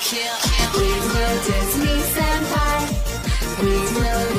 kill. We will dismiss and fight. We will.